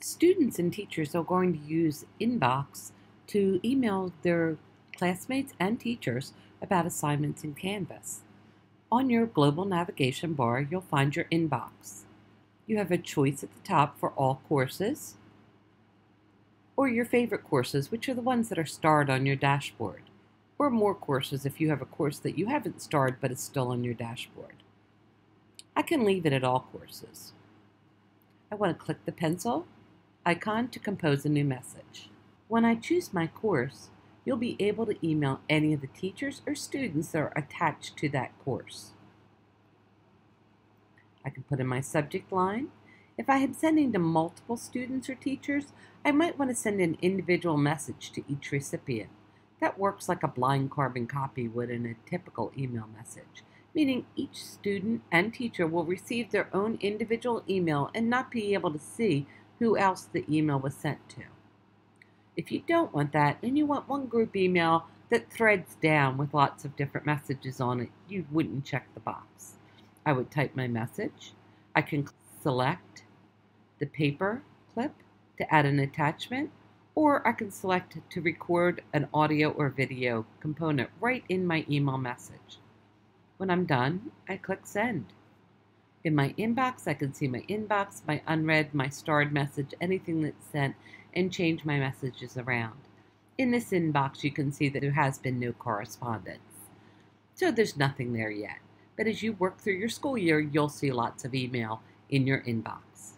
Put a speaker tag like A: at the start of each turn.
A: Students and teachers are going to use Inbox to email their classmates and teachers about assignments in Canvas. On your global navigation bar, you'll find your inbox. You have a choice at the top for all courses or your favorite courses, which are the ones that are starred on your dashboard, or more courses if you have a course that you haven't starred but is still on your dashboard. I can leave it at all courses. I want to click the pencil icon to compose a new message. When I choose my course, you'll be able to email any of the teachers or students that are attached to that course. I can put in my subject line. If I am sending to multiple students or teachers, I might want to send an individual message to each recipient. That works like a blind carbon copy would in a typical email message, meaning each student and teacher will receive their own individual email and not be able to see who else the email was sent to. If you don't want that and you want one group email that threads down with lots of different messages on it, you wouldn't check the box. I would type my message. I can select the paper clip to add an attachment, or I can select to record an audio or video component right in my email message. When I'm done, I click send. In my inbox, I can see my inbox, my unread, my starred message, anything that's sent, and change my messages around. In this inbox, you can see that there has been no correspondence. So there's nothing there yet. But as you work through your school year, you'll see lots of email in your inbox.